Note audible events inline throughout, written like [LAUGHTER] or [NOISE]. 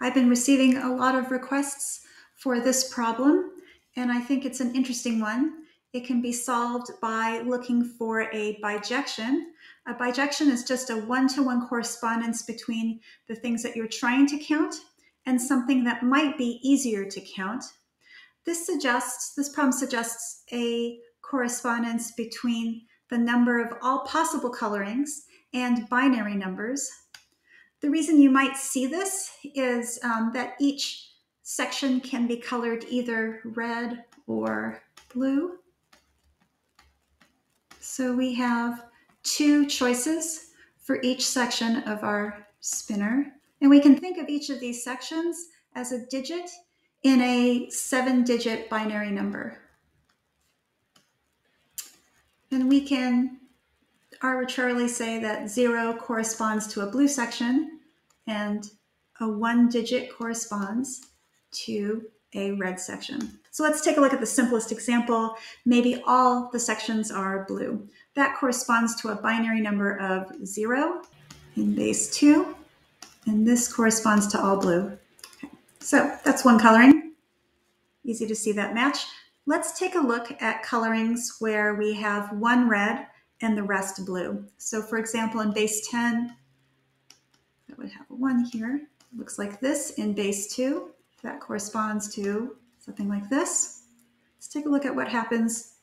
I've been receiving a lot of requests for this problem, and I think it's an interesting one. It can be solved by looking for a bijection. A bijection is just a one to one correspondence between the things that you're trying to count and something that might be easier to count. This suggests, this problem suggests a correspondence between the number of all possible colorings and binary numbers. The reason you might see this is um, that each section can be colored either red or blue. So we have two choices for each section of our spinner. And we can think of each of these sections as a digit in a seven digit binary number. And we can arbitrarily say that zero corresponds to a blue section and a one digit corresponds to a red section. So let's take a look at the simplest example. Maybe all the sections are blue. That corresponds to a binary number of zero in base two, and this corresponds to all blue. Okay. So that's one coloring. Easy to see that match. Let's take a look at colorings where we have one red and the rest blue. So for example, in base 10, I would have a one here. It looks like this in base two. That corresponds to something like this. Let's take a look at what happens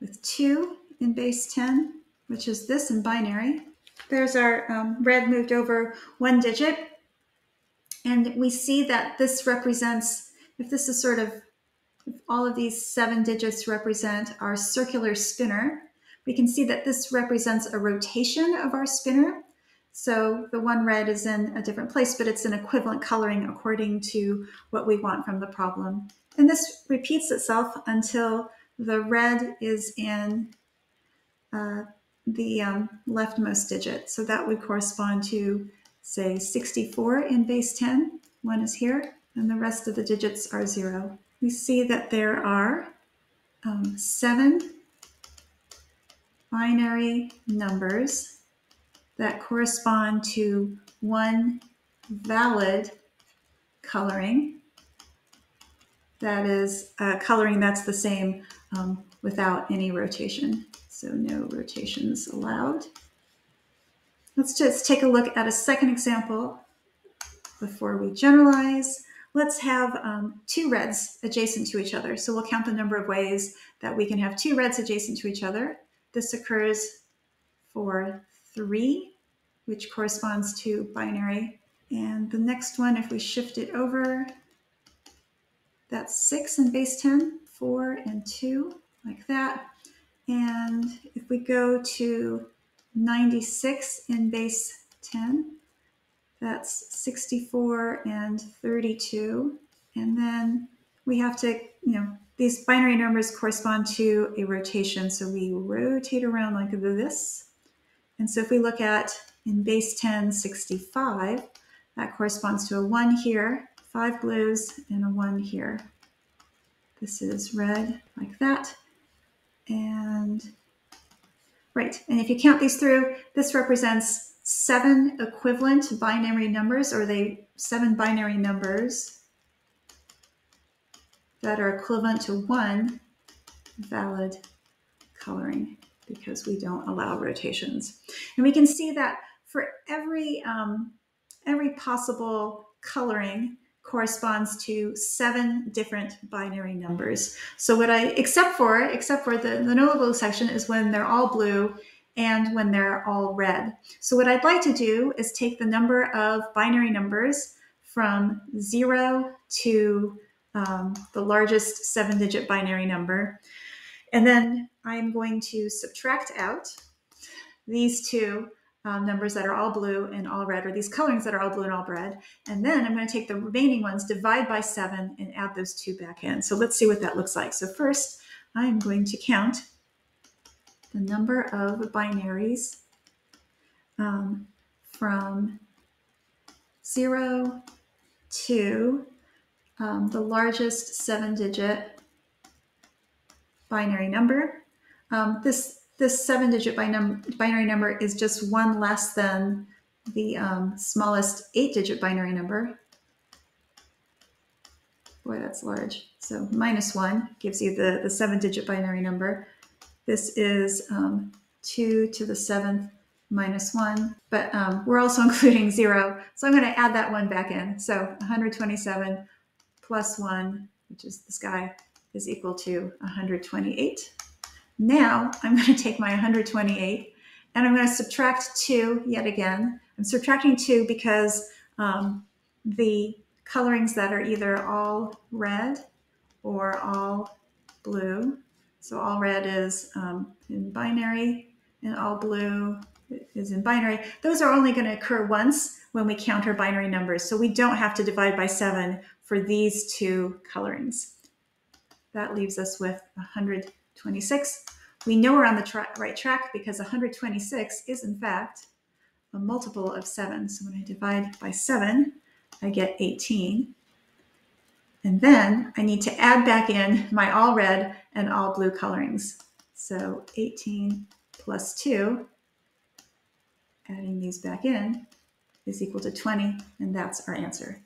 with two in base 10, which is this in binary. There's our um, red moved over one digit. And we see that this represents, if this is sort of, if all of these seven digits represent our circular spinner, we can see that this represents a rotation of our spinner. So the one red is in a different place, but it's an equivalent coloring according to what we want from the problem. And this repeats itself until the red is in uh, the um, leftmost digit. So that would correspond to, say, 64 in base 10. One is here, and the rest of the digits are zero. We see that there are um, seven binary numbers that correspond to one valid coloring. That is a coloring that's the same um, without any rotation. So no rotations allowed. Let's just take a look at a second example before we generalize. Let's have um, two reds adjacent to each other. So we'll count the number of ways that we can have two reds adjacent to each other. This occurs for three, which corresponds to binary. And the next one, if we shift it over, that's six in base 10, four and two, like that. And if we go to 96 in base 10, that's 64 and 32. And then we have to, you know, these binary numbers correspond to a rotation. So we rotate around like this. And so if we look at in base 10, 65, that corresponds to a one here, five blues, and a one here. This is red like that. And right, and if you count these through, this represents seven equivalent binary numbers, or they seven binary numbers that are equivalent to one valid coloring because we don't allow rotations. And we can see that for every, um, every possible coloring corresponds to seven different binary numbers. So what I, except for, except for the, the blue section is when they're all blue and when they're all red. So what I'd like to do is take the number of binary numbers from zero to um, the largest seven digit binary number. And then I'm going to subtract out these two um, numbers that are all blue and all red, or these colorings that are all blue and all red. And then I'm going to take the remaining ones, divide by seven, and add those two back in. So let's see what that looks like. So first, I'm going to count the number of binaries um, from zero to um, the largest seven digit binary number. Um, this, this seven digit binary number is just one less than the um, smallest eight digit binary number. boy, that's large. So minus one gives you the, the seven digit binary number. This is um, two to the seventh minus one, but um, we're also [LAUGHS] including zero. So I'm going to add that one back in. So 127 plus one, which is this guy, is equal to 128. Now I'm going to take my 128 and I'm going to subtract two yet again. I'm subtracting two because um, the colorings that are either all red or all blue. So all red is um, in binary and all blue is in binary. Those are only going to occur once when we count our binary numbers. So we don't have to divide by seven for these two colorings. That leaves us with 126. We know we're on the tra right track because 126 is in fact a multiple of seven. So when I divide by seven, I get 18. And then I need to add back in my all red and all blue colorings. So 18 plus 2, adding these back in, is equal to 20, and that's our answer.